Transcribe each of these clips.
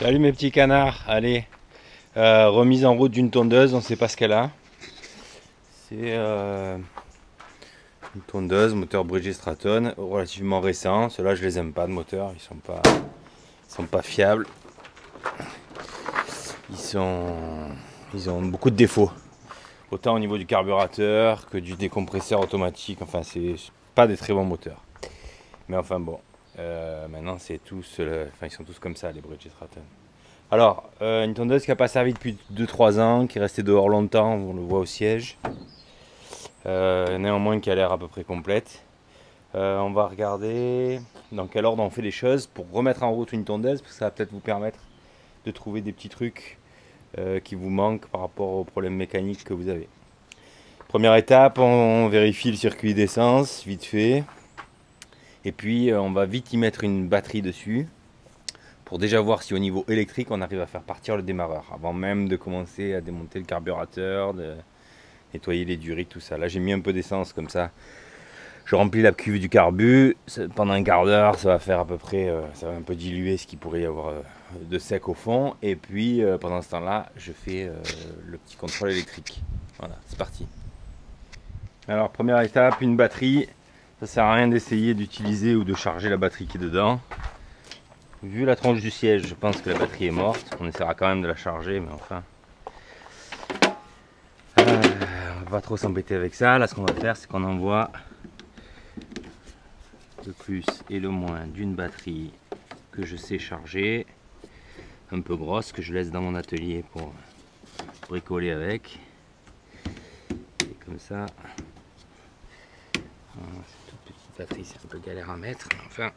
Salut mes petits canards, allez, euh, remise en route d'une tondeuse, on ne sait pas ce qu'elle a. C'est euh, une tondeuse, moteur Bridge Stratton, relativement récent. Ceux-là je les aime pas de moteur, ils sont pas, ils sont pas fiables. Ils ils ont beaucoup de défauts, autant au niveau du carburateur que du décompresseur automatique. Enfin, c'est pas des très bons moteurs. Mais enfin bon, euh, maintenant, c'est tous, euh, enfin, ils sont tous comme ça, les Bridge Stratton. Alors, euh, une tondeuse qui n'a pas servi depuis 2-3 ans, qui est restée dehors longtemps, on le voit au siège. néanmoins, qui a l'air à peu près complète. on va regarder dans quel ordre on fait les choses pour remettre en route une tondeuse, parce que ça va peut-être vous permettre de trouver des petits trucs qui vous manquent par rapport aux problèmes mécaniques que vous avez. Première étape, on vérifie le circuit d'essence, vite fait. Et puis euh, on va vite y mettre une batterie dessus pour déjà voir si au niveau électrique on arrive à faire partir le démarreur avant même de commencer à démonter le carburateur, de nettoyer les durées, tout ça. Là j'ai mis un peu d'essence comme ça. Je remplis la cuve du carbu, pendant un quart d'heure ça va faire à peu près, euh, ça va un peu diluer ce qu'il pourrait y avoir euh, de sec au fond. Et puis pendant ce temps-là, je fais le petit contrôle électrique. Voilà, c'est parti. Alors première étape, une batterie. Ça sert à rien d'essayer d'utiliser ou de charger la batterie qui est dedans. Vu la tranche du siège, je pense que la batterie est morte. On essaiera quand même de la charger, mais enfin. Euh, on va pas trop s'embêter avec ça. Là, ce qu'on va faire, c'est qu'on envoie le plus et le moins d'une batterie que je sais charger. Un peu grosse, que je laisse dans mon atelier pour bricoler avec. Et comme ça, batterie, c'est un peu galère à mettre. Enfin,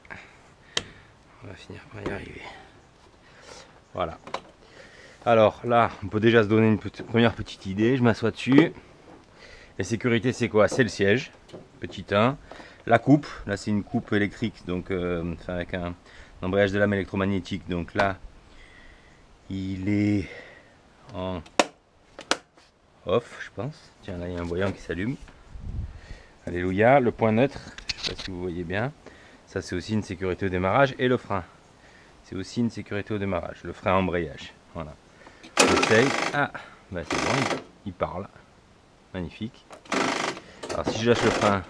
on va finir par y arriver. Voilà. Alors là, on peut déjà se donner une première petite idée. Je m'assois dessus. La sécurité, c'est quoi? C'est le siège, petit 1. La coupe, là c'est une coupe électrique, donc euh, avec un, embrayage de lame électromagnétique. Donc là, il est en off, je pense. Tiens, là il y a un voyant qui s'allume. Alléluia. Le point neutre, sais pas si vous voyez bien. Ça, c'est aussi une sécurité au démarrage. Et le frein. C'est aussi une sécurité au démarrage. Le frein embrayage. Voilà. J'essaye. Ah, bah c'est bon, il, parle. Magnifique. Alors, si je lâche le frein,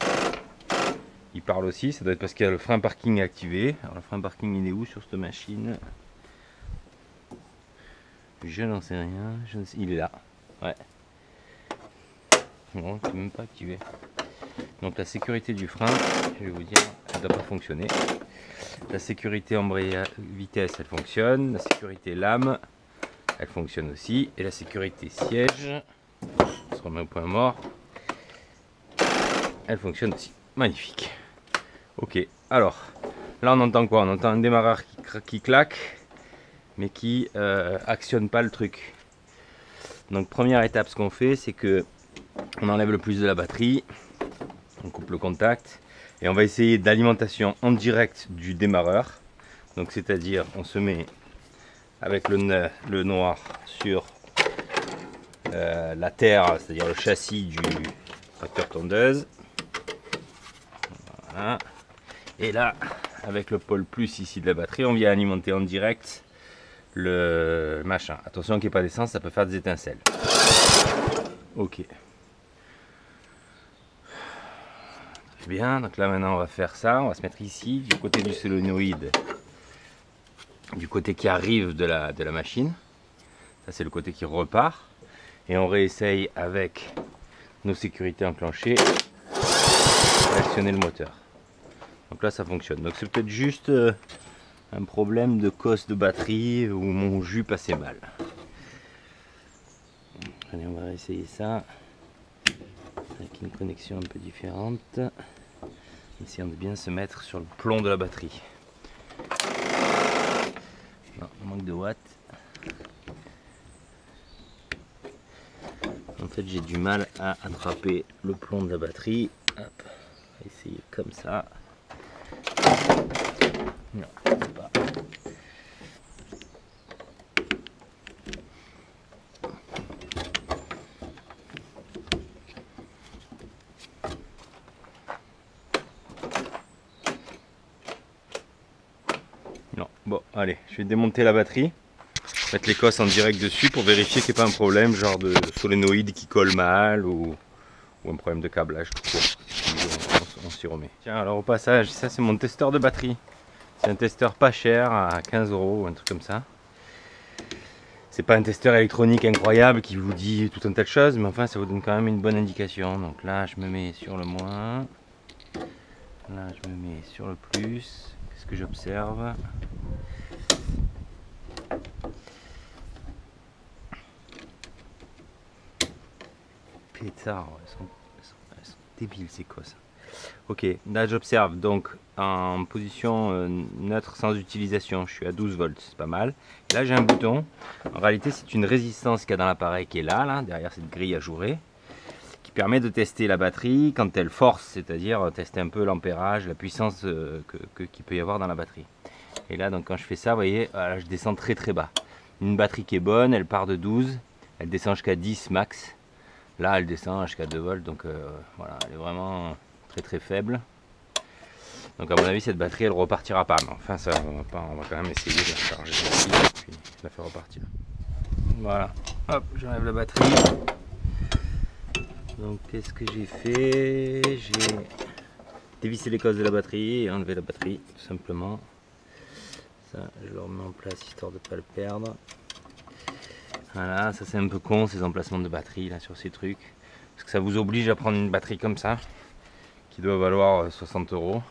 il parle aussi. Ça doit être parce qu'il y a le frein parking activé. Alors, le frein parking, il est où sur cette machine? Je n'en sais rien. Je Il est là. Ouais. Bon, c'est même pas activé. Donc la sécurité du frein, je vais vous dire, elle ne doit pas fonctionner. La sécurité embrayage vitesse, elle fonctionne. La sécurité lame, elle fonctionne aussi. Et la sécurité siège, on se remet au point mort, elle fonctionne aussi. Magnifique. Ok, alors, là on entend quoi? On entend un démarreur qui, claque, mais qui euh, actionne pas le truc. Donc première étape, ce qu'on fait, c'est que on enlève le plus de la batterie, on coupe le contact et on va essayer d'alimentation en direct du démarreur. Donc c'est à dire on se met avec le, noir sur euh, la terre c'est à dire le châssis du tracteur tondeuse. Et là avec le pôle plus ici de la batterie on vient alimenter en direct le machin. Attention qu'il n'y ait pas d'essence ça peut faire des étincelles. Ok Donc là maintenant on va faire ça, on va se mettre ici, du côté du solénoïde, du côté qui arrive de la, de la machine. Ça c'est le côté qui repart. Et on réessaye avec nos sécurités enclenchées d'actionner le moteur. Donc là ça fonctionne. Donc c'est peut-être juste euh, un problème de cosse de batterie où mon jus passait mal. Allez, on va essayer ça avec une connexion un peu différente essayant de bien se mettre sur le plomb de la batterie. Non, on manque de watts. En fait j'ai du mal à attraper le plomb de la batterie. Hop, on va essayer comme ça. Non, pas. Bon, allez, je vais démonter la batterie. mettre l'Écosse en direct dessus pour vérifier qu'il n'y ait pas un problème, genre de solénoïde qui colle mal ou, un problème de câblage tout court. On, s'y remet. Tiens, alors au passage, ça c'est mon testeur de batterie. C'est un testeur pas cher à 15 euros ou un truc comme ça. C'est pas un testeur électronique incroyable qui vous dit tout un tas de choses, mais enfin ça vous donne quand même une bonne indication. Donc là, je me mets sur le moins. Là, je me mets sur le plus. Qu'est-ce que j'observe. Pétard, elles sont, débiles c'est quoi ça Ok, là j'observe donc en position euh, neutre sans utilisation, je suis à 12 volts, c'est pas mal. là j'ai un bouton, en réalité c'est une résistance qu'il y a dans l'appareil qui est là, là, derrière cette grille ajourée, permet de tester la batterie quand elle force, c'est-à-dire tester un peu l'ampérage, la puissance euh, qu'il peut y avoir dans la batterie. Et là donc quand je fais ça, vous voyez, je descends très très bas. Une batterie qui est bonne, elle part de 12, elle descend jusqu'à 10 max. Là elle descend jusqu'à 2 volts, donc euh, voilà, elle est vraiment très très faible. Donc à mon avis cette batterie elle repartira pas. Mais enfin ça on va, quand même essayer de la charger puis la faire repartir. Voilà. Hop, j'enlève la batterie. Donc qu'est-ce que j'ai fait? J'ai dévissé les causes de la batterie et enlevé la batterie tout simplement. Ça je le remets en place histoire de ne pas le perdre. Voilà, ça c'est un peu con ces emplacements de batterie là sur ces trucs. Parce que ça vous oblige à prendre une batterie comme ça qui doit valoir 60 euh, euros.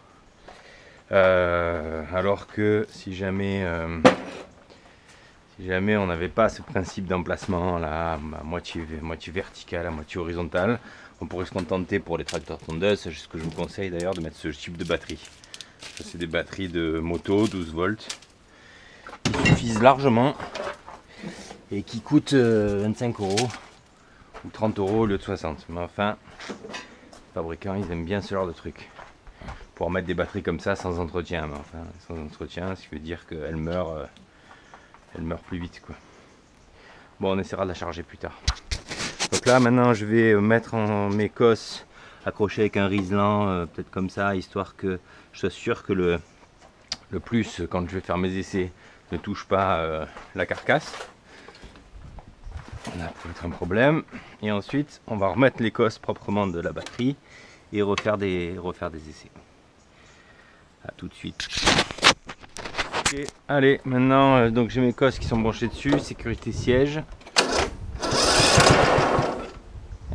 Euh, alors que si jamais, euh, jamais on n'avait pas ce principe d'emplacement là, moitié, moitié vertical, à moitié horizontal, on pourrait se contenter pour les tracteurs tondeuses, c'est ce que je vous conseille d'ailleurs de mettre ce type de batterie. c'est des batteries de moto 12 volts qui suffisent largement et qui coûtent 25 euros ou 30 euros au lieu de 60. Mais enfin, fabricants, ils aiment bien ce genre de truc. Pour mettre des batteries comme ça sans entretien. Mais enfin, sans entretien, ce qui veut dire qu'elles meurent, euh, elles meurent plus vite. quoi. Bon, on essaiera de la charger plus tard. Donc là, maintenant, je vais mettre en mes cosses accrochées avec un riselant, euh, peut-être comme ça, histoire que je sois sûr que le, le plus, quand je vais faire mes essais, ne touche pas euh, la carcasse. Là, peut être un problème. Et ensuite, on va remettre l'Écosse proprement de la batterie et refaire des, refaire des essais. A tout de suite. Ok, allez, maintenant, euh, donc j'ai mes cosses qui sont branchées dessus, sécurité siège.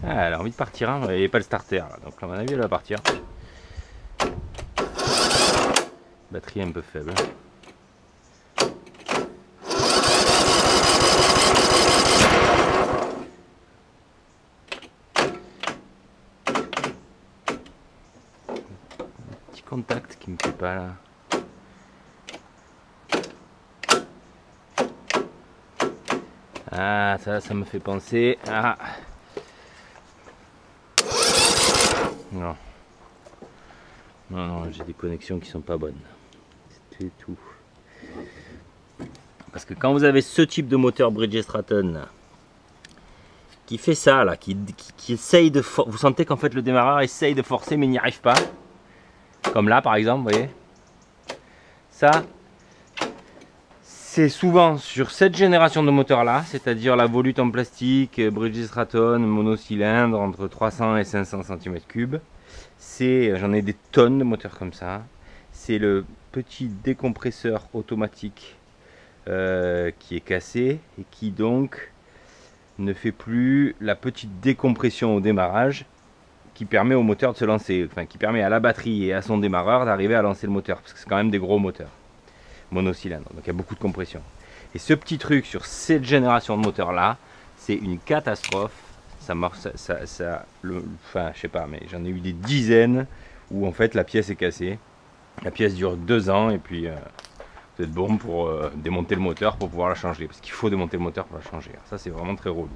Ah, elle a envie de partir, hein. il n'y a pas le starter, là. donc à mon avis elle va partir. Batterie un peu faible. contact qui me fait pas là. Ah, ça, ça me fait penser à... Non. Non, j'ai des connexions qui sont pas bonnes. C'est tout. Parce que quand vous avez ce type de moteur Bridge Stratton qui fait ça là, qui, qui, essaye de... Vous sentez qu'en fait le démarreur essaye de forcer mais n'y arrive pas. Comme là par exemple, vous voyez. Ça, c'est souvent sur cette génération de moteurs là, c'est-à-dire la volute en plastique, Bridgestone, monocylindre entre 300 et 500 cm3. C'est, j'en ai des tonnes de moteurs comme ça. C'est le petit décompresseur automatique euh, qui est cassé et qui donc ne fait plus la petite décompression au démarrage qui permet au moteur de se lancer, enfin qui permet à la batterie et à son démarreur d'arriver à lancer le moteur, parce que c'est quand même des gros moteurs monocylindres, donc il y a beaucoup de compression. Et ce petit truc sur cette génération de moteurs là, c'est une catastrophe. Ça marche, ça, ça, le, enfin je sais pas, mais j'en ai eu des dizaines où en fait la pièce est cassée. La pièce dure deux ans et puis euh, vous êtes bon pour euh, démonter le moteur pour pouvoir la changer, parce qu'il faut démonter le moteur pour la changer. Ça c'est vraiment très relou.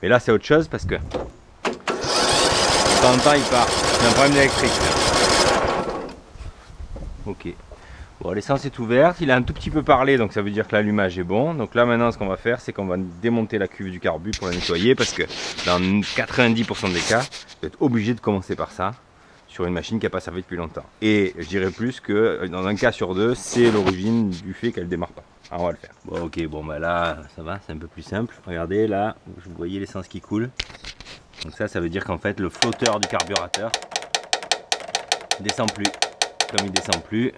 Mais là c'est autre chose parce que temps en temps il part. C'est un problème électrique. Ok. Bon, l'essence est ouverte, il a un tout petit peu parlé, donc ça veut dire que l'allumage est bon. Donc là maintenant, ce qu'on va faire, c'est qu'on va démonter la cuve du carbu pour la nettoyer, parce que dans 90% des cas, vous êtes obligé de commencer par ça. sur une machine qui n'a pas servi depuis longtemps. Et je dirais plus que dans un cas sur deux, c'est l'origine du fait qu'elle démarre pas. Alors on va le faire. Bon ok, bon bah là ça va, c'est un peu plus simple. Regardez là, vous voyez l'essence qui coule. Donc ça, ça veut dire qu'en fait le flotteur du carburateur descend plus. Comme il descend plus,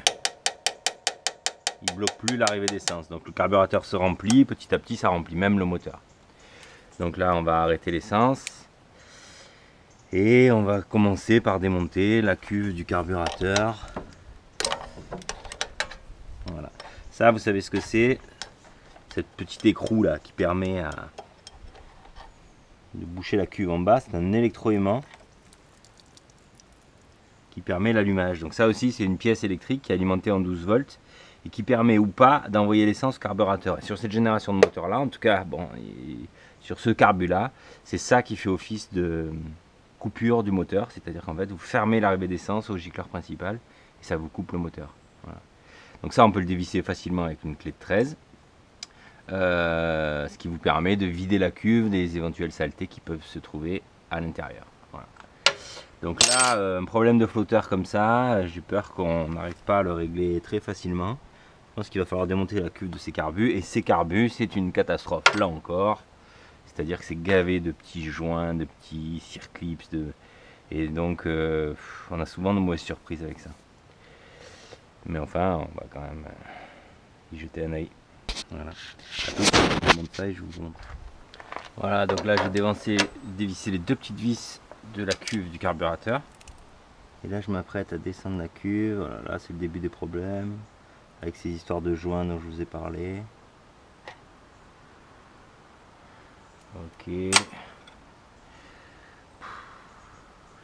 il bloque plus l'arrivée d'essence. Donc le carburateur se remplit, petit à petit ça remplit même le moteur. Donc là on va arrêter l'essence. Et on va commencer par démonter la cuve du carburateur. Voilà. Ça, vous savez ce que c'est? Cette petite écrou là qui permet de boucher la cuve en bas. C'est un électroaimant qui permet l'allumage. Donc ça aussi, c'est une pièce électrique qui est alimentée en 12 volts et qui permet ou pas d'envoyer l'essence carburateur. Sur cette génération de moteur là, en tout cas, bon, sur ce carbu là, c'est ça qui fait office de coupure du moteur, c'est-à-dire qu'en fait vous fermez l'arrivée d'essence au gicleur principal et ça vous coupe le moteur. Donc ça on peut le dévisser facilement avec une clé de 13, euh, ce qui vous permet de vider la cuve des éventuelles saletés qui peuvent se trouver à l'intérieur. Donc là, euh, un problème de flotteur comme ça, j'ai peur qu'on n'arrive pas à le régler très facilement. Je pense qu'il va falloir démonter la cuve de ces carbus. Et ces carbus, c'est une catastrophe, là encore. C'est-à-dire que c'est gavé de petits joints, de petits circuits. De... Et donc, euh, on a souvent de mauvaises surprises avec ça. Mais enfin, on va quand même euh, y jeter un oeil. Voilà. Voilà, donc là, j'ai dévissé, dévissé les deux petites vis de la cuve du carburateur. Et là, je m'apprête à descendre la cuve. Voilà, là, c'est le début des problèmes. Avec ces histoires de joints dont je vous ai parlé. Ok.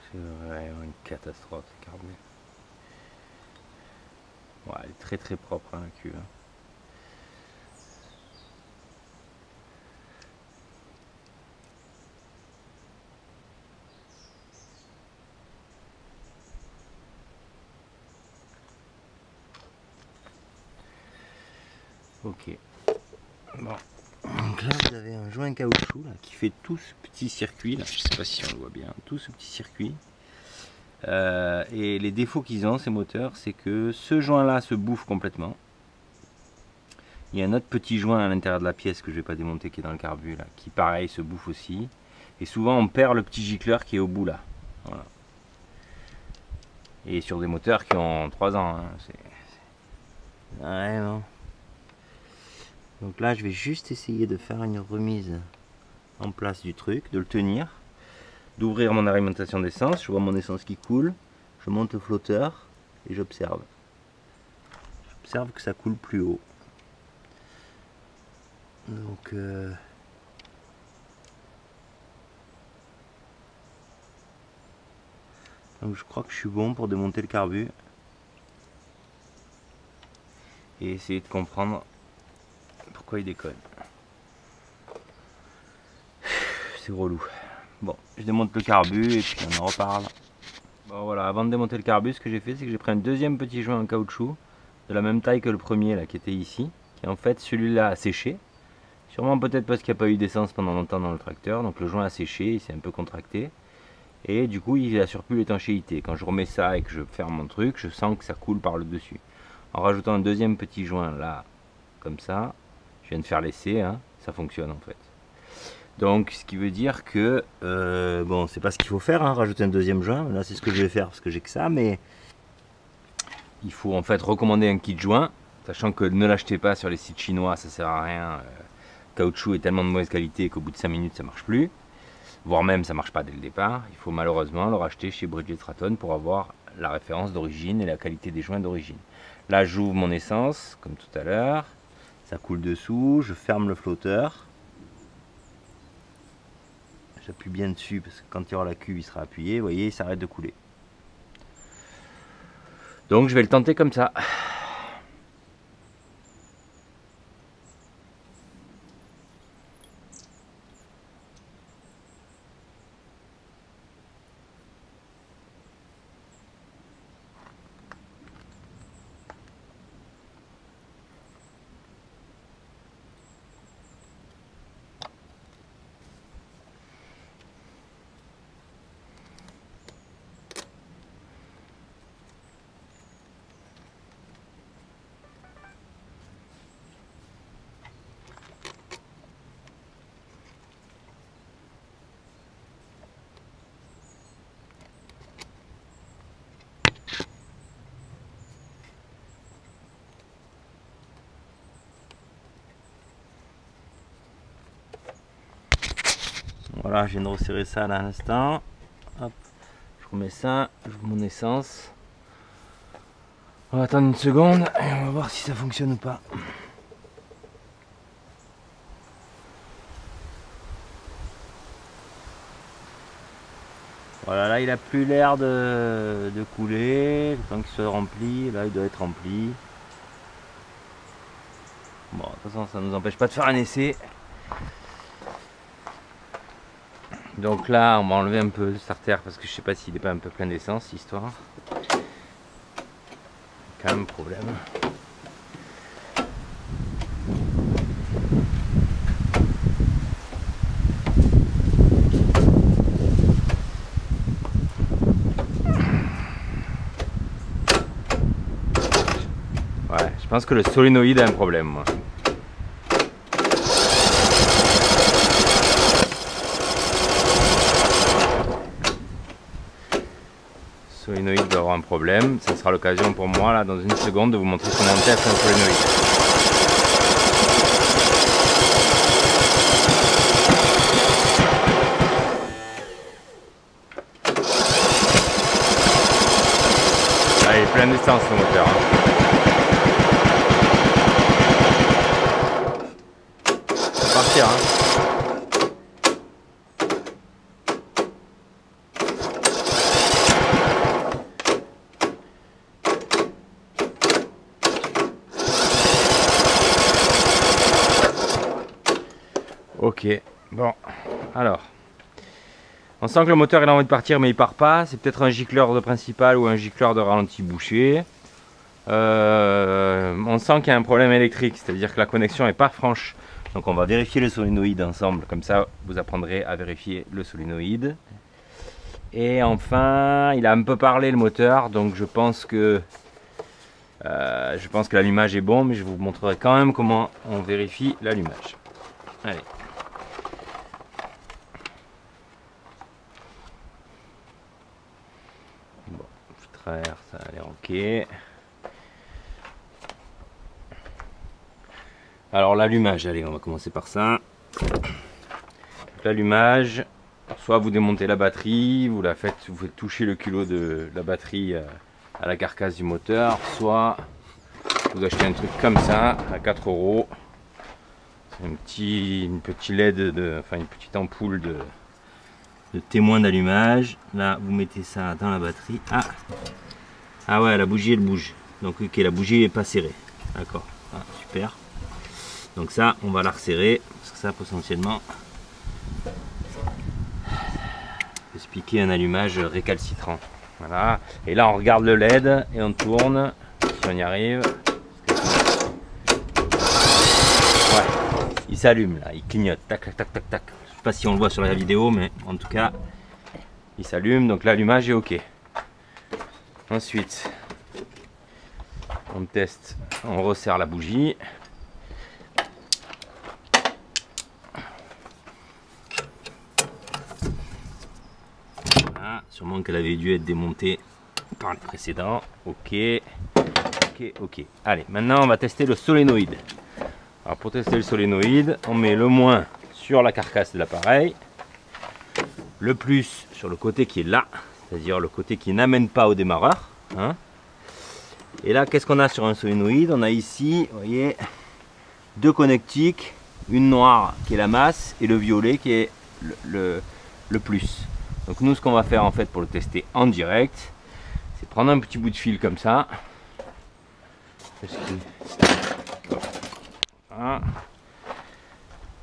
C'est vraiment une catastrophe carbu. Ouais, elle est très très propre hein, la. Hein. Ok. Bon. Donc là, vous avez un joint caoutchouc qui fait tout ce petit circuit. Là. Je sais pas si on le voit bien. Tout ce petit circuit. Euh, et les défauts qu'ils ont, ces moteurs, c'est que ce joint-là se bouffe complètement. Il y a un autre petit joint à l'intérieur de la pièce que je vais pas démonter qui est dans le carbu là, qui pareil se bouffe aussi. Et souvent on perd le petit gicleur qui est au bout là. Voilà. Et sur des moteurs qui ont 3 ans. Hein, c'est... Ouais, non. Donc là, je vais juste essayer de faire une remise en place du truc, de le tenir, d'ouvrir mon alimentation d'essence. Je vois mon essence qui coule. Je monte le flotteur et j'observe. J'observe que ça coule plus haut. Donc, euh, Donc je crois que je suis bon pour démonter le carbu et essayer de comprendre il déconne. C'est relou. Bon, je démonte le carbu et puis on en reparle. Bon voilà, avant de démonter le carbu, ce que j'ai fait, c'est que j'ai pris un deuxième petit joint en caoutchouc de la même taille que le premier là qui était ici, qui en fait celui-là a séché. Sûrement peut-être parce qu'il n'y a pas eu d'essence pendant longtemps dans le tracteur, donc le joint a séché, il s'est un peu contracté. Et du coup, il a surplus l'étanchéité. Quand je remets ça et que je ferme mon truc, je sens que ça coule par le dessus. En rajoutant un deuxième petit joint là, comme ça, je viens de faire l'essai, hein, ça fonctionne en fait. Donc ce qui veut dire que, euh, bon c'est pas ce qu'il faut faire, hein, rajouter un deuxième joint, là c'est ce que je vais faire parce que j'ai que ça, mais il faut en fait recommander un kit joint, sachant que ne l'achetez pas sur les sites chinois, ça sert à rien, euh, caoutchouc est tellement de mauvaise qualité qu'au bout de 5 minutes ça marche plus, voire même ça marche pas dès le départ, il faut malheureusement le racheter chez Bridget Stratton pour avoir la référence d'origine et la qualité des joints d'origine. Là j'ouvre mon essence, comme tout à l'heure, ça coule dessous, je ferme le flotteur. J'appuie bien dessus parce que quand il y aura la cuve, il sera appuyé. Vous voyez, il s'arrête de couler. Donc je vais le tenter comme ça. Voilà, je viens de resserrer ça à l'instant. Hop, je remets ça, je mon essence. On va attendre une seconde et on va voir si ça fonctionne ou pas. Voilà, là il a plus l'air de, de, couler. Le temps qu'il se remplit, là il doit être rempli. Bon, de toute façon, ça ne nous empêche pas de faire un essai. Donc là, on va enlever un peu le starter parce que je sais pas s'il n'est pas un peu plein d'essence, histoire. Quand même problème. Ouais, je pense que le solénoïde a un problème, moi. Solénoïde doit avoir un problème. Ça sera l'occasion pour moi, là, dans une seconde, de vous montrer comment on teste un solénoïde. Ah, il est plein d'essence le moteur. Hein. partir. Hein. Ok, bon, alors. On sent que le moteur a envie de partir mais il part pas. C'est peut-être un gicleur de principal ou un gicleur de ralenti bouché. Euh, on sent qu'il y a un problème électrique, c'est-à-dire que la connexion n'est pas franche. Donc on va vérifier le solénoïde ensemble, comme ça vous apprendrez à vérifier le solénoïde. Et enfin, il a un peu parlé le moteur, donc je pense que euh, je pense que l'allumage est bon, mais je vous montrerai quand même comment on vérifie l'allumage. Allez. Ça a l'air ok. Alors l'allumage, allez, on va commencer par ça. L'allumage, soit vous démontez la batterie, vous la faites, vous faites toucher le culot de la batterie euh, à la carcasse du moteur, soit vous achetez un truc comme ça à 4 euros. C'est un petit, une petite LED, de, enfin une petite ampoule de, de témoin d'allumage. Là, vous mettez ça dans la batterie. Ah, ah ouais, la bougie elle bouge. Donc ok, la bougie est pas serrée. D'accord, ah, super. Donc ça, on va la resserrer parce que ça potentiellement peut expliquer un allumage récalcitrant. Voilà. Et là, on regarde le LED et on tourne. Si on y arrive. Ouais, il s'allume là, il clignote. Tac, tac, tac, tac, tac. Je sais pas si on le voit sur la vidéo, mais en tout cas, il s'allume. Donc l'allumage est ok. Ensuite, on teste, on resserre la bougie. Voilà, sûrement qu'elle avait dû être démontée par le précédent. Ok, ok, ok. Allez, maintenant on va tester le solénoïde. Alors pour tester le solénoïde, on met le moins sur la carcasse de l'appareil, le plus sur le côté qui est là, c'est-à-dire le côté qui n'amène pas au démarreur. Hein. et là, qu'est-ce qu'on a sur un solénoïde On a ici, vous voyez, deux connectiques, une noire qui est la masse et le violet qui est le, le, plus. Donc nous, ce qu'on va faire en fait pour le tester en direct, c'est prendre un petit bout de fil comme ça.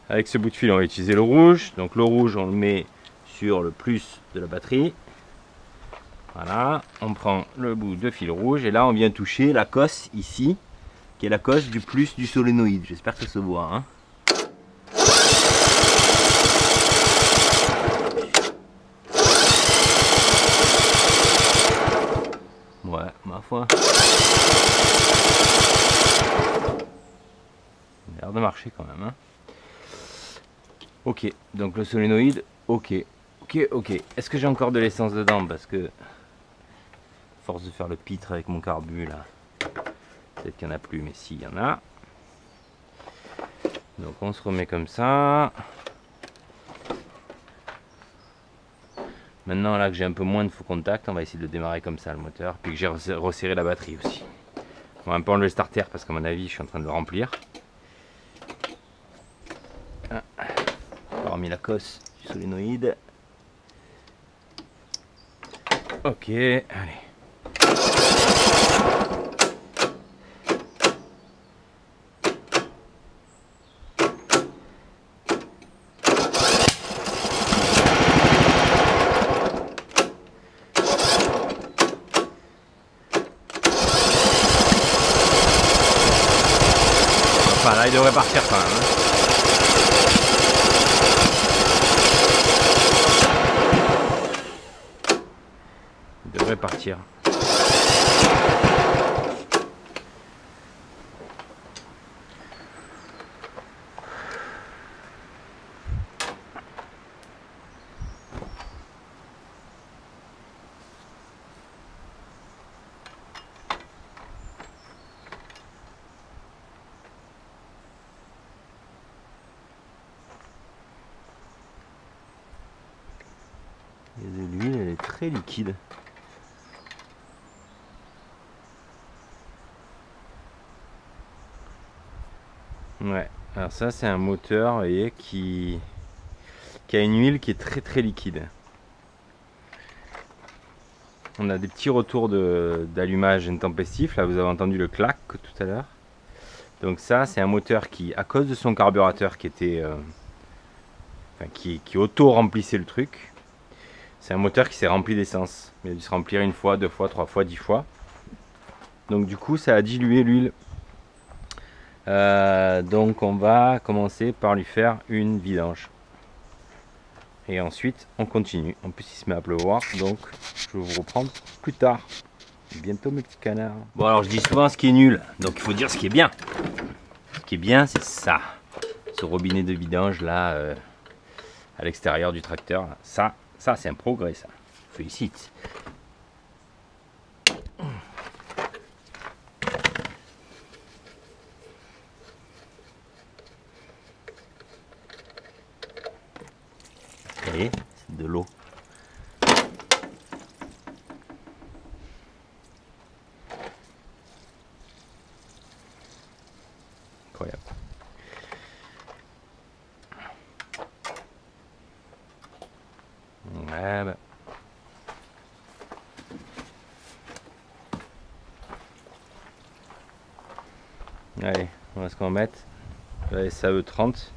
Avec ce bout de fil, on va utiliser le rouge. Donc le rouge, on le met sur le plus de la batterie. Voilà, on prend le bout de fil rouge et là on vient toucher la cosse ici, qui est la cosse du plus du solénoïde. J'espère que ça se voit. Hein. Ouais, ma foi. Il a l'air de marcher quand même. Hein. Ok, donc le solénoïde, ok. Ok, ok. Est-ce que j'ai encore de l'essence dedans? Parce que force de faire le pitre avec mon carbu là, peut-être qu'il n'y en a plus, mais si, il y en a. Donc on se remet comme ça. Maintenant là que j'ai un peu moins de faux contact, on va essayer de démarrer comme ça le moteur, puis que j'ai resserré la batterie aussi. On va un peu enlever le starter parce qu'à mon avis je suis en train de le remplir. Ah. La cosse du solénoïde. Ok, allez. il devrait partir quand même. Hein. Il devrait partir. l'huile, elle est très liquide. Ouais, alors ça c'est un moteur, vous voyez, qui, qui a une huile qui est très très liquide. On a des petits retours d'allumage intempestif. Là, vous avez entendu le clac tout à l'heure. Donc ça, c'est un moteur qui, à cause de son carburateur qui était, euh, enfin, qui, qui auto-remplissait le truc, c'est un moteur qui s'est rempli d'essence. Il a dû se remplir une fois, deux fois, trois fois, dix fois. Donc du coup, ça a dilué l'huile. Euh, donc on va commencer par lui faire une vidange. Et ensuite, on continue. En plus, il se met à pleuvoir. Donc, je vais vous reprendre plus tard. Bientôt, mes petits canards. Bon, alors, je dis souvent ce qui est nul. Donc, il faut dire ce qui est bien. Ce qui est bien, c'est ça. Ce robinet de vidange, là, euh, à l'extérieur du tracteur. Ça, ça, c'est un progrès, ça. Félicite. la SAE 30.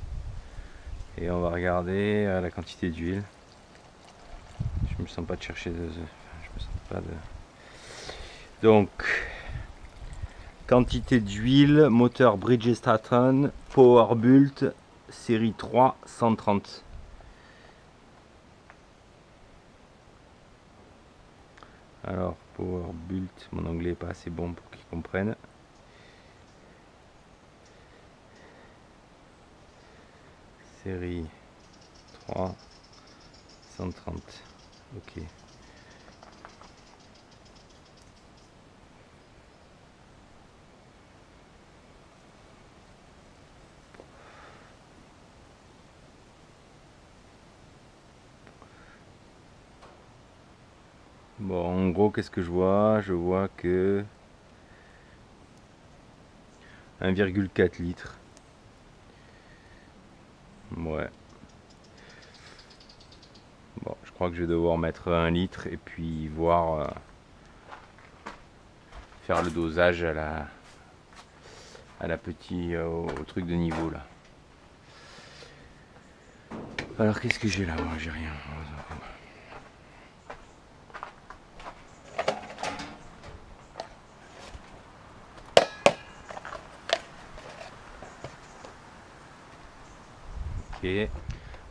Et on va regarder euh, la quantité d'huile. Je me sens pas de chercher de. Je me sens pas de. Donc, quantité d'huile, moteur Bridgestone Powerbolt série 3 130. Alors, Powerbolt, mon anglais est pas assez bon pour qu'ils comprennent. Série 3, 130. Ok. Bon, en gros, qu'est-ce que je vois? Je vois que 1,4 litres. Ouais. Bon, je crois que je vais devoir mettre un litre et puis voir euh, faire le dosage à la à la petite euh, au truc de niveau là. Alors qu'est-ce que j'ai là? Moi j'ai rien.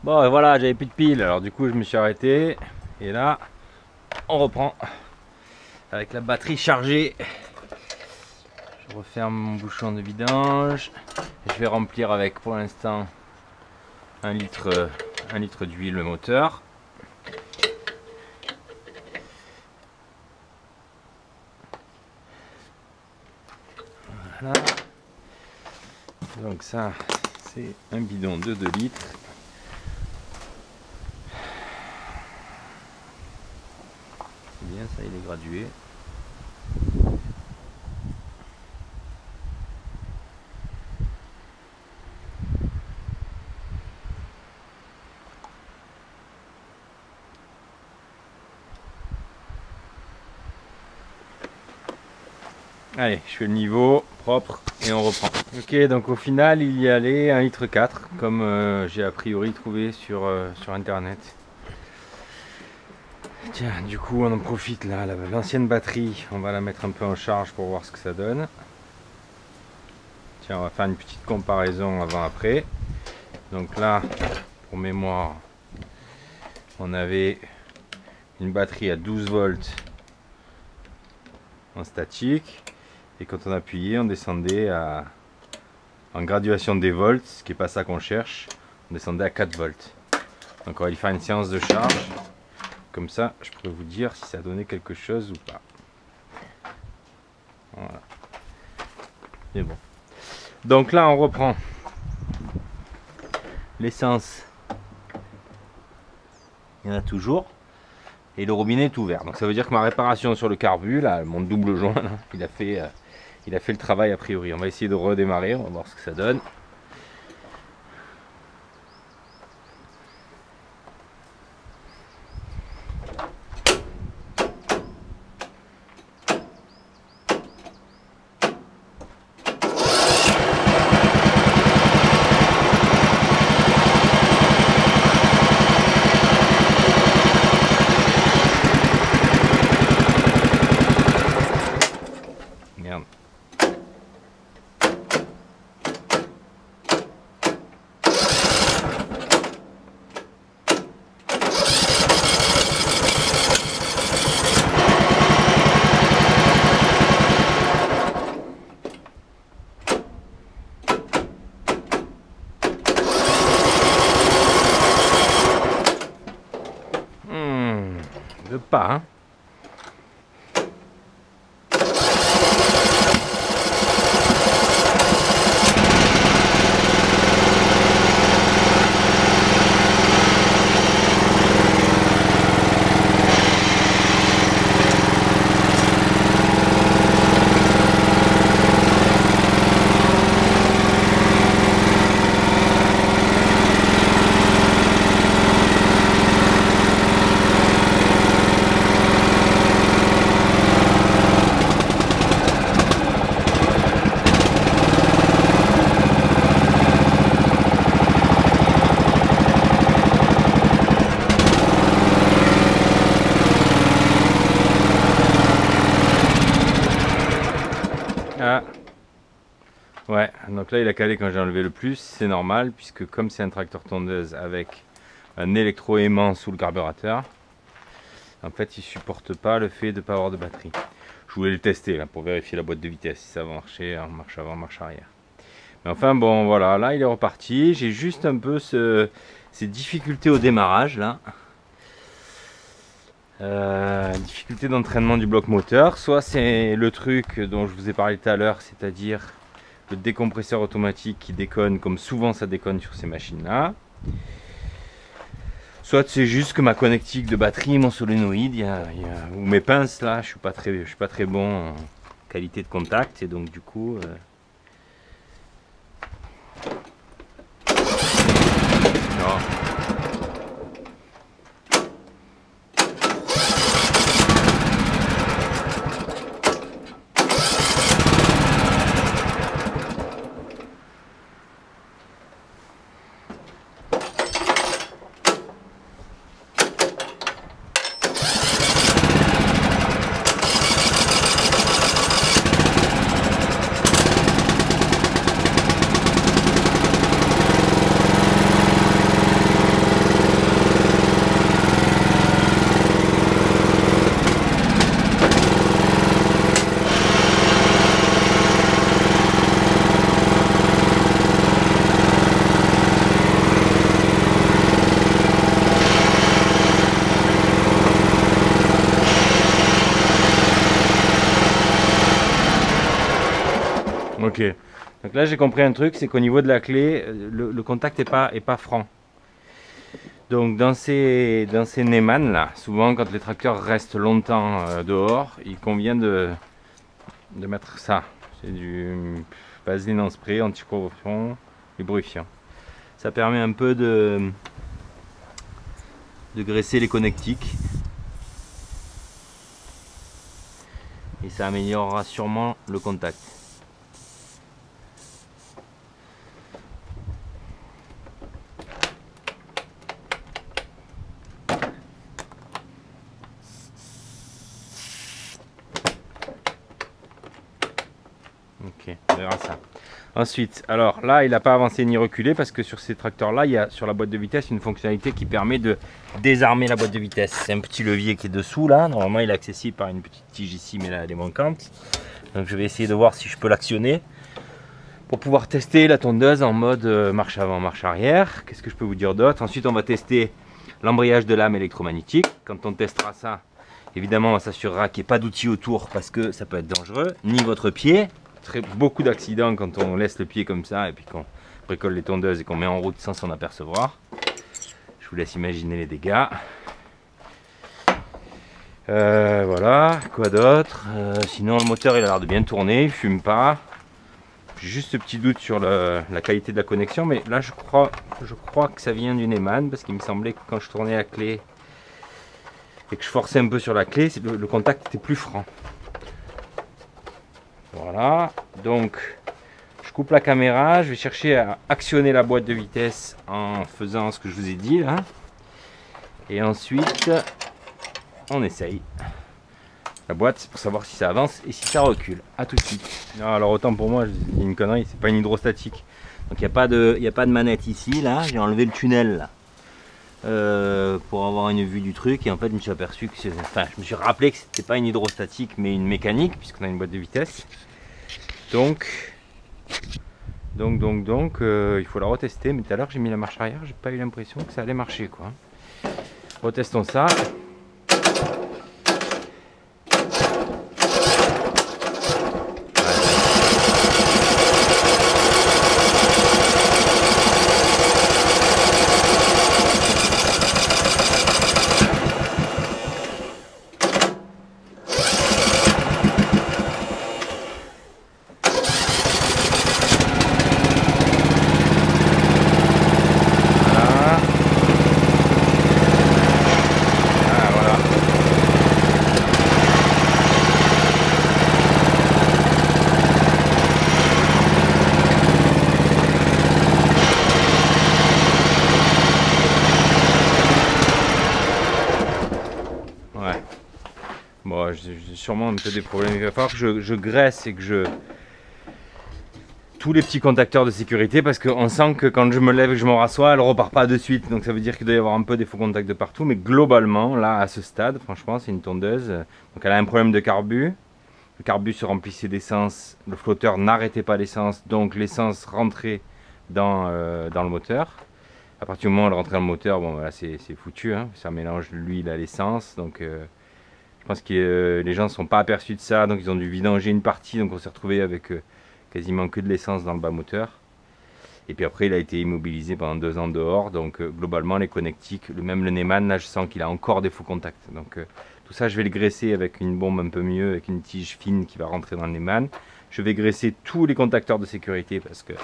Bon, et voilà, j'avais plus de piles. Alors, du coup, je me suis arrêté. Et là, on reprend avec la batterie chargée. Je referme mon bouchon de vidange. Je vais remplir avec pour l'instant un litre, un litre d'huile le moteur. Voilà. Donc ça, c'est un bidon de 2 litres. ça il est gradué. Allez, je fais le niveau propre on reprend. Ok, donc au final, il y allait 1 litre 4, comme euh, j'ai a priori trouvé sur, euh, sur internet. Tiens, du coup, on en profite là, l'ancienne batterie, on va la mettre un peu en charge pour voir ce que ça donne. Tiens, on va faire une petite comparaison avant-après. Donc là, pour mémoire, on avait une batterie à 12 volts en statique et quand on appuyait on descendait à, en graduation des volts, ce qui n'est pas ça qu'on cherche, on descendait à 4 volts. Donc on va y faire une séance de charge, comme ça je pourrais vous dire si ça donnait quelque chose ou pas. Voilà. Mais bon. Donc là on reprend l'essence. Il y en a toujours. Et le robinet est ouvert. Donc ça veut dire que ma réparation sur le carbu, là, mon double joint, il a fait... Euh, il a fait le travail a priori. On va essayer de redémarrer, on va voir ce que ça donne. pas. Hein. Là, il a calé quand j'ai enlevé le plus, c'est normal, puisque comme c'est un tracteur tondeuse avec un électroaimant sous le carburateur, en fait, il supporte pas le fait de ne pas avoir de batterie. Je voulais le tester pour vérifier la boîte de vitesse, si ça va marcher en marche avant, marche arrière. Mais enfin, bon, voilà, là, il est reparti. J'ai juste un peu ces difficultés au démarrage, là. Euh, difficulté d'entraînement du bloc moteur. Soit c'est le truc dont je vous ai parlé tout à l'heure, c'est-à-dire le décompresseur automatique qui déconne comme souvent ça déconne sur ces machines là soit c'est juste que ma connectique de batterie mon solénoïde ou mes pinces là je suis pas très je suis pas très bon en qualité de contact et donc du coup euh, Ok. Donc là, j'ai compris un truc, c'est qu'au niveau de la clé, le, contact n'est pas, est pas franc. Donc dans ces, dans ces Neyman là, souvent quand les tracteurs restent longtemps euh, dehors, il convient de, de mettre ça. C'est du vaseline en spray, anticorruption, lubrifiant. Ça permet un peu de, de graisser les connectiques. Et ça améliorera sûrement le contact. On verra ça. Ensuite, alors là, il n'a pas avancé ni reculé parce que sur ces tracteurs-là, il y a sur la boîte de vitesse une fonctionnalité qui permet de désarmer la boîte de vitesse. C'est un petit levier qui est dessous là. Normalement, il est accessible par une petite tige ici, mais là, elle est manquante. Donc, je vais essayer de voir si je peux l'actionner pour pouvoir tester la tondeuse en mode euh, marche avant, marche arrière. Qu'est-ce que je peux vous dire d'autre? Ensuite, on va tester l'embrayage de lame électromagnétique. Quand on testera ça, évidemment, on s'assurera qu'il n'y ait pas d'outils autour parce que ça peut être dangereux, ni votre pied beaucoup d'accidents quand on laisse le pied comme ça et puis qu'on bricole les tondeuses et qu'on met en route sans s'en apercevoir. Je vous laisse imaginer les dégâts. Euh, voilà, quoi d'autre? Euh, Sinon le moteur il a l'air de bien tourner, il fume pas. J'ai juste ce petit doute sur la qualité de la connexion, mais là je crois, je crois que ça vient d'une Eman parce qu'il me semblait que quand je tournais la clé et que je forçais un peu sur la clé, le contact était plus franc. Voilà, donc je coupe la caméra, je vais chercher à actionner la boîte de vitesse en faisant ce que je vous ai dit là. Et ensuite, on essaye la boîte pour savoir si ça avance et si ça recule. A tout de suite. alors autant pour moi, je une connerie, c'est pas une hydrostatique. Donc il n'y a, pas de, a pas de manette ici, là. J'ai enlevé le tunnel euh, pour avoir une vue du truc et en fait je me suis aperçu que enfin je me suis rappelé que c'était pas une hydrostatique mais une mécanique puisqu'on a une boîte de vitesse donc, donc, donc, donc, euh, il faut la retester. Mais tout à l'heure, j'ai mis la marche arrière, j'ai pas eu l'impression que ça allait marcher, quoi. Retestons ça. j'ai sûrement un peu des problèmes. Il va falloir que je, graisse et que je tous les petits contacteurs de sécurité parce qu'on sent que quand je me lève et que je me rassois, elle repart pas de suite. Donc ça veut dire qu'il doit y avoir un peu des faux contacts de partout. Mais globalement, là, à ce stade, franchement, c'est une tondeuse. Donc elle a un problème de carbu. Le carbu se remplissait d'essence. Le flotteur n'arrêtait pas l'essence. Donc l'essence rentrait dans, euh, dans le moteur. À partir du moment où elle rentrait dans le moteur, bon, voilà, c'est foutu. Hein. Ça mélange l'huile à l'essence. Donc... Euh, je pense que euh, les gens ne sont pas aperçus de ça, donc ils ont dû vidanger une partie, donc on s'est retrouvé avec euh, quasiment que de l'essence dans le bas moteur. Et puis après, il a été immobilisé pendant deux ans dehors, donc euh, globalement, les connectiques, le même le Neyman, là je sens qu'il a encore des faux contacts. Donc tout ça, je vais le graisser avec une bombe un peu mieux, avec une tige fine qui va rentrer dans le Neyman. Je vais graisser tous les contacteurs de sécurité parce que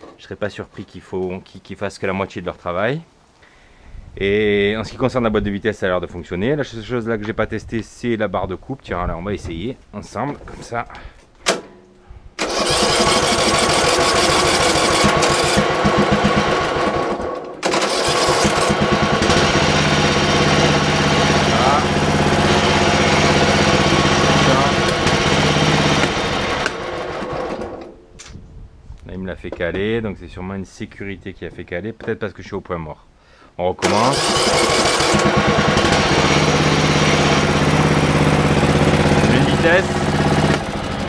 je ne serais pas surpris qu'ils qu fassent que la moitié de leur travail. Et en ce qui concerne la boîte de vitesse, ça a l'air de fonctionner. La seule chose là que j'ai pas testé, c'est la barre de coupe. Tiens, là, on va essayer ensemble, comme ça. Là, il me l'a fait caler, donc c'est sûrement une sécurité qui a fait caler, peut-être parce que je suis au point mort. On recommence. Une vitesse.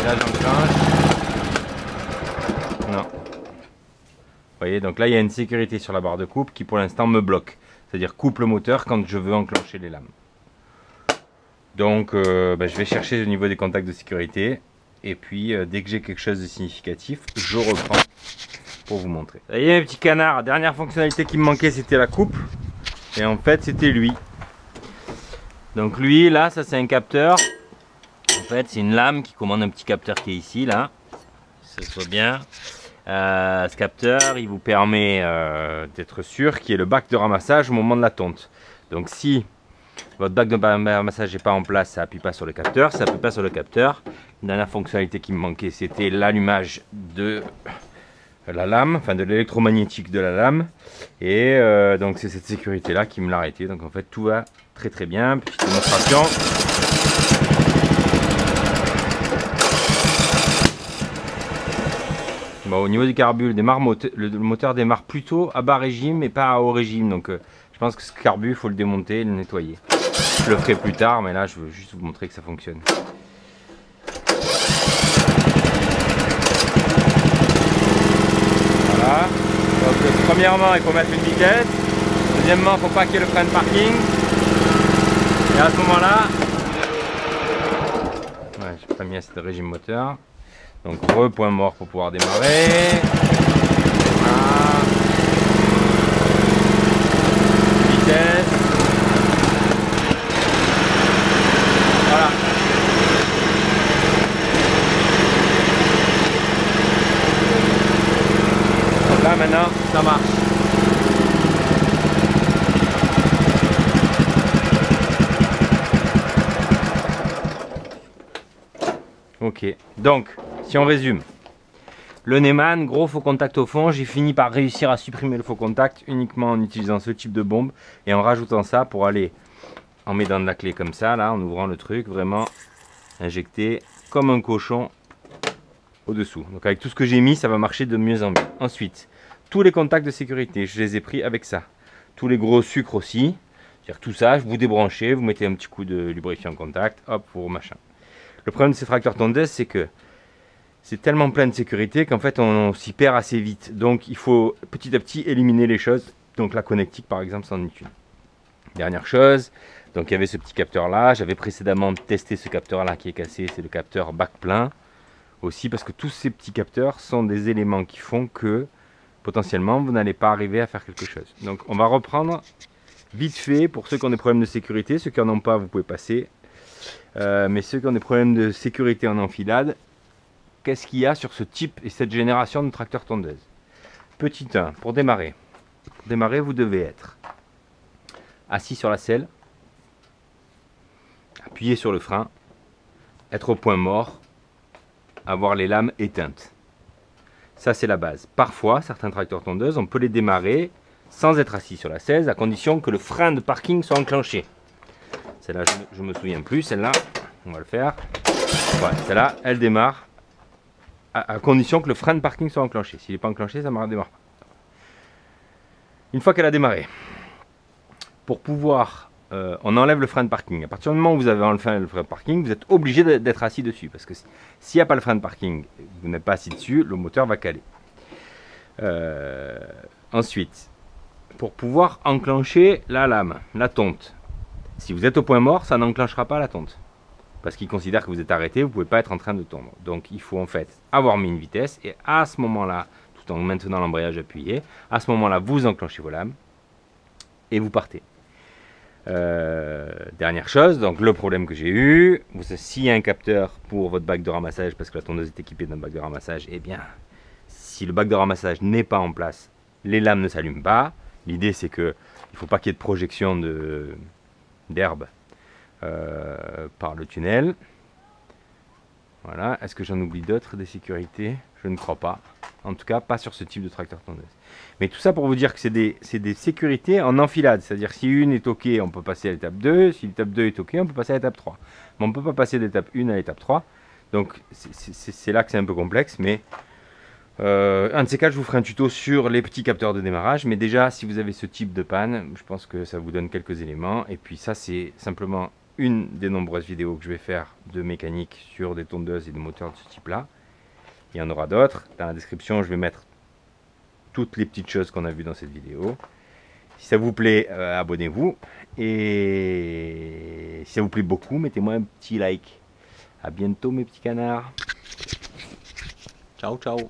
Là j'enclenche. Non. Vous voyez, donc là il y a une sécurité sur la barre de coupe qui pour l'instant me bloque. C'est-à-dire coupe le moteur quand je veux enclencher les lames. Donc euh, ben, je vais chercher au niveau des contacts de sécurité. Et puis euh, dès que j'ai quelque chose de significatif, je reprends vous montrer. Ça y est mes petits canards, dernière fonctionnalité qui me manquait c'était la coupe. Et en fait, c'était lui. Donc lui, là, ça c'est un capteur. En fait, c'est une lame qui commande un petit capteur qui est ici, là. Ça se voit bien. Euh, ce capteur, il vous permet euh, d'être sûr qu'il y ait le bac de ramassage au moment de la tonte. Donc si votre bac de ramassage n'est pas en place, ça appuie pas sur le capteur, ça appuie pas sur le capteur. Dernière fonctionnalité qui me manquait, c'était l'allumage de la lame, enfin de l'électromagnétique de la lame. Et euh, donc c'est cette sécurité là qui me l'a arrêté. Donc en fait tout va très très bien. Petite démonstration. Bon, au niveau du carbu, le, moteur démarre plutôt à bas régime et pas à haut régime. Donc euh, je pense que ce carbu, il faut le démonter et le nettoyer. Je le ferai plus tard, mais là je veux juste vous montrer que ça fonctionne. Premièrement, il faut mettre une vitesse. Deuxièmement, il faut pas qu'il y ait le frein de parking. Et à ce moment-là, ouais, j'ai pas mis assez de régime moteur. Donc, re point mort pour pouvoir démarrer. maintenant, ça marche. Ok, donc, si on résume, le Neyman, gros faux contact au fond, j'ai fini par réussir à supprimer le faux contact uniquement en utilisant ce type de bombe et en rajoutant ça pour aller en mettant de la clé comme ça, là, en ouvrant le truc, vraiment injecter comme un cochon au-dessous. Donc avec tout ce que j'ai mis, ça va marcher de mieux en mieux. Ensuite, tous les contacts de sécurité, je les ai pris avec ça. Tous les gros sucres aussi. C'est-à-dire tout ça, vous débranchez, vous mettez un petit coup de lubrifiant contact, hop, pour machin. Le problème de ces fracteurs tondeuses, c'est que c'est tellement plein de sécurité qu'en fait on, s'y perd assez vite. Donc il faut petit à petit éliminer les choses. Donc la connectique par exemple c'en est une. Dernière chose, donc il y avait ce petit capteur là. J'avais précédemment testé ce capteur là qui est cassé, c'est le capteur bac plein. Aussi parce que tous ces petits capteurs sont des éléments qui font que potentiellement, vous n'allez pas arriver à faire quelque chose. Donc, on va reprendre vite fait pour ceux qui ont des problèmes de sécurité. Ceux qui n'en ont pas, vous pouvez passer. Euh, mais ceux qui ont des problèmes de sécurité en enfilade, qu'est-ce qu'il y a sur ce type et cette génération de tracteurs tondeuses Petit 1, pour démarrer. Pour démarrer, vous devez être assis sur la selle, appuyer sur le frein, être au point mort, avoir les lames éteintes. Ça, c'est la base. Parfois, certains tracteurs tondeuses, on peut les démarrer sans être assis sur la 16, à condition que le frein de parking soit enclenché. Celle-là, je ne me souviens plus. Celle-là, on va le faire. Voilà, celle-là, elle démarre à, condition que le frein de parking soit enclenché. S'il n'est pas enclenché, ça ne démarre pas. Une fois qu'elle a démarré, pour pouvoir euh, on enlève le frein de parking. À partir du moment où vous avez enlevé le frein de parking, vous êtes obligé d'être assis dessus. Parce que s'il n'y a pas le frein de parking, vous n'êtes pas assis dessus, le moteur va caler. Euh, ensuite, pour pouvoir enclencher la lame, la tonte, si vous êtes au point mort, ça n'enclenchera pas la tonte. Parce qu'il considère que vous êtes arrêté, vous ne pouvez pas être en train de tondre. Donc il faut en fait avoir mis une vitesse et à ce moment-là, tout en maintenant l'embrayage appuyé, à ce moment-là, vous enclenchez vos lames et vous partez. Euh, dernière chose, donc le problème que j'ai eu, s'il y a un capteur pour votre bac de ramassage, parce que la tondeuse est équipée d'un bac de ramassage, eh bien, si le bac de ramassage n'est pas en place, les lames ne s'allument pas. L'idée c'est que il ne faut pas qu'il y ait de projection d'herbe euh, par le tunnel. Voilà. Est-ce que j'en oublie d'autres des sécurités? Je ne crois pas. En tout cas, pas sur ce type de tracteur tondeuse. Mais tout ça pour vous dire que c'est des, des, sécurités en enfilade. C'est-à-dire si une est OK, on peut passer à l'étape 2. Si l'étape 2 est OK, on peut passer à l'étape 3. Mais on ne peut pas passer d'étape 1 à l'étape 3. Donc c'est là que c'est un peu complexe. Mais euh, un de ces cas, je vous ferai un tuto sur les petits capteurs de démarrage. Mais déjà, si vous avez ce type de panne, je pense que ça vous donne quelques éléments. Et puis ça, c'est simplement une des nombreuses vidéos que je vais faire de mécanique sur des tondeuses et des moteurs de ce type-là. Il y en aura d'autres. Dans la description, je vais mettre toutes les petites choses qu'on a vues dans cette vidéo. Si ça vous plaît, euh, abonnez-vous. Et si ça vous plaît beaucoup, mettez-moi un petit like. A bientôt mes petits canards. Ciao, ciao.